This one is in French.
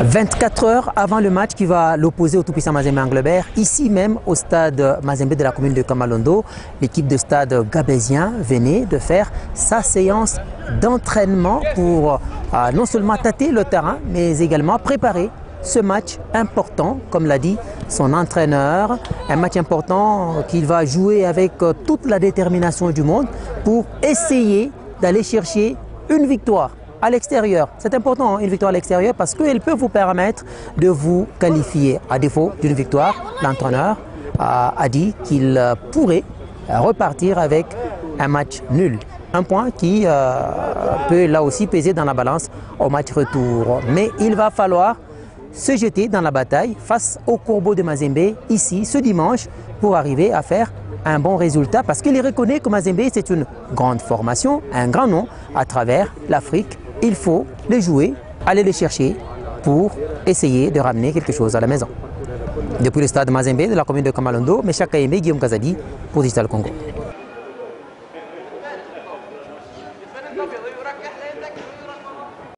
24 heures avant le match qui va l'opposer au tout-puissant Mazembe Anglebert, ici même au stade Mazembe de la commune de Kamalondo, l'équipe de stade gabésien venait de faire sa séance d'entraînement pour euh, non seulement tâter le terrain, mais également préparer ce match important, comme l'a dit son entraîneur, un match important qu'il va jouer avec euh, toute la détermination du monde pour essayer d'aller chercher une victoire à l'extérieur. C'est important, une victoire à l'extérieur, parce qu'elle peut vous permettre de vous qualifier. À défaut d'une victoire, l'entraîneur a, dit qu'il euh, pourrait repartir avec un match nul. Un point qui euh, peut là aussi peser dans la balance au match retour. Mais il va falloir se jeter dans la bataille face au Corbeau de Mazembe ici ce dimanche pour arriver à faire un bon résultat parce qu'il reconnaît que Mazembe, c'est une grande formation, un grand nom à travers l'Afrique. Il faut les jouer, aller les chercher pour essayer de ramener quelque chose à la maison. Depuis le stade Mazembe de la commune de Kamalondo, Mecha Kayembe, Guillaume Kazadi pour Digital Congo.